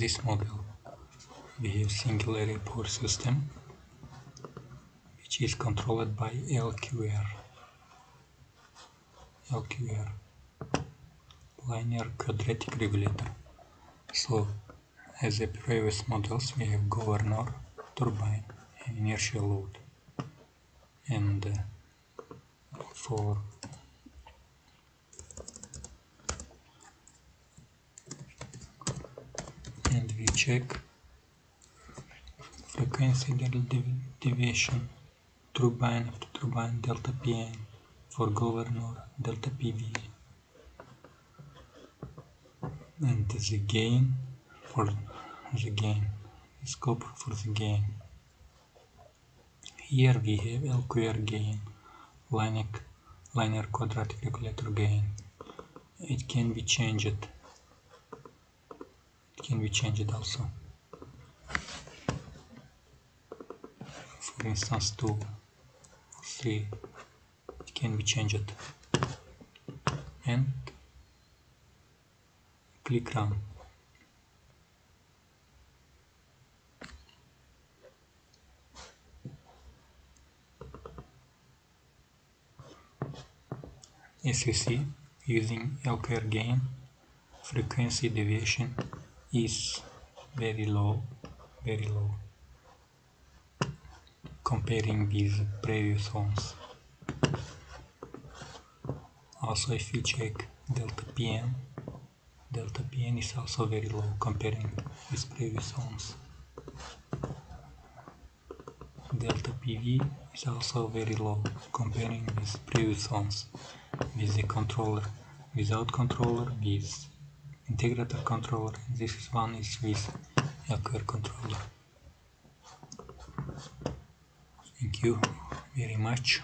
this model we have single area power system which is controlled by LQR LQR linear quadratic regulator. So as the previous models we have governor turbine and inertial load. And uh, for and we check frequency deviation turbine after turbine delta PN for governor delta PV and the gain for the gain scope for the gain. Here we have LQR gain linear, linear quadratic regulator gain. It can be changed it we change it also? For instance 2 or 3 it can be changed and click run. As you see using LQR gain frequency deviation is very low very low comparing with previous ones. Also if you check delta PN delta PN is also very low comparing with previous ones. Delta PV is also very low comparing with previous ones with the controller without controller with integrator controller. This is one is with LQR controller. Thank you very much